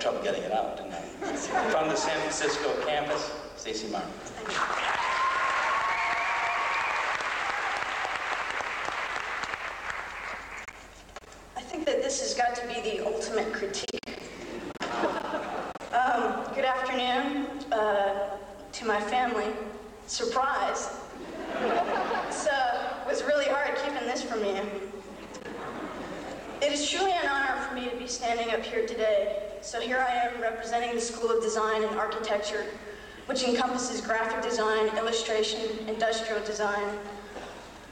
the San Francisco campus, Stacy Martin. I think that this has got to be the ultimate critique. Um, good afternoon uh, to my family. Surprise. It's, uh, it was really hard keeping this from you. It is truly an honor for me to be standing up here today. So here I am representing the School of Design and Architecture, which encompasses graphic design, illustration, industrial design,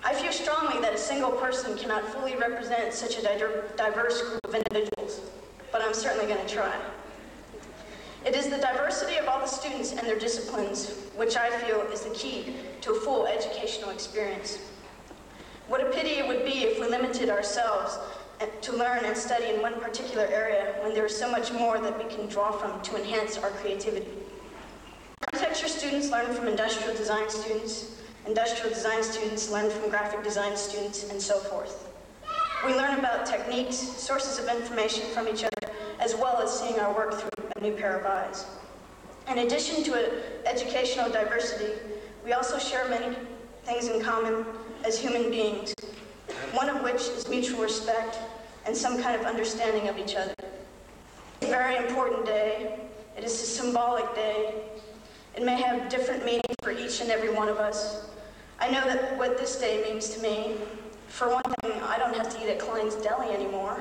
I feel strongly that a single person cannot fully represent such a diverse group of individuals, but I'm certainly going to try. It is the diversity of all the students and their disciplines which I feel is the key to a full educational experience. What a pity it would be if we limited ourselves to learn and study in one particular area when there is so much more that we can draw from to enhance our creativity. Architecture students learn from industrial design students, Industrial design students learn from graphic design students, and so forth. We learn about techniques, sources of information from each other, as well as seeing our work through a new pair of eyes. In addition to educational diversity, we also share many things in common as human beings, one of which is mutual respect and some kind of understanding of each other. It's a very important day. It is a symbolic day. It may have different meaning for each and every one of us. I know that what this day means to me, for one thing, I don't have to eat at Klein's Deli anymore.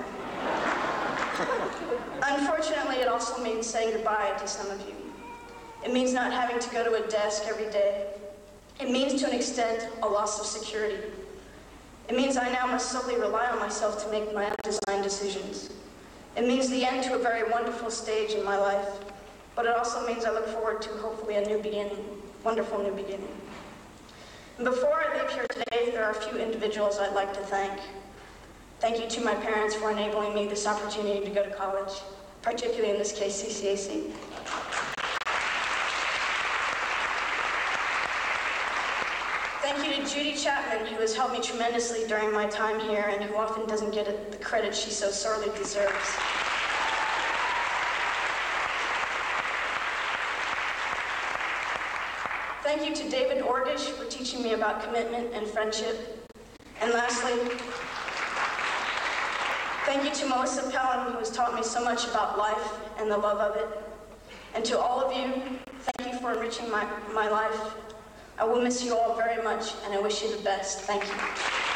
Unfortunately, it also means saying goodbye to some of you. It means not having to go to a desk every day. It means, to an extent, a loss of security. It means I now must solely rely on myself to make my own design decisions. It means the end to a very wonderful stage in my life, but it also means I look forward to hopefully a new beginning, wonderful new beginning. Before I leave here today, there are a few individuals I'd like to thank. Thank you to my parents for enabling me this opportunity to go to college, particularly in this case, CCAC. Thank you to Judy Chapman, who has helped me tremendously during my time here and who often doesn't get the credit she so sorely deserves. Thank you to David Orgish for teaching me about commitment and friendship. And lastly, thank you to Melissa Pelham, who has taught me so much about life and the love of it. And to all of you, thank you for enriching my, my life. I will miss you all very much, and I wish you the best. Thank you.